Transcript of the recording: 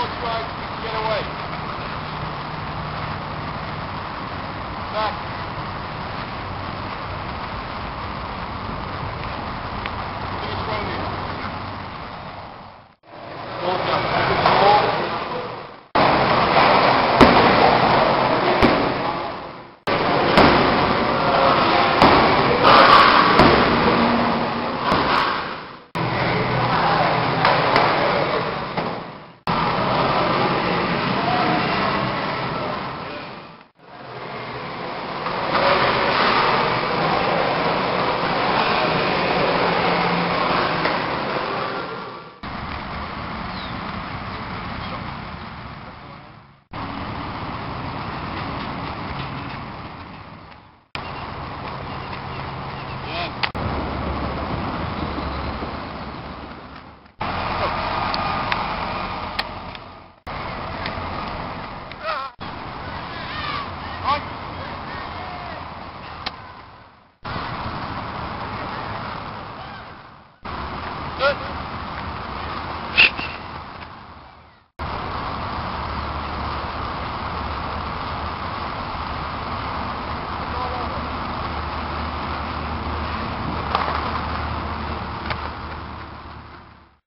looks like we can get away. Back. Finish running. Well done. Good.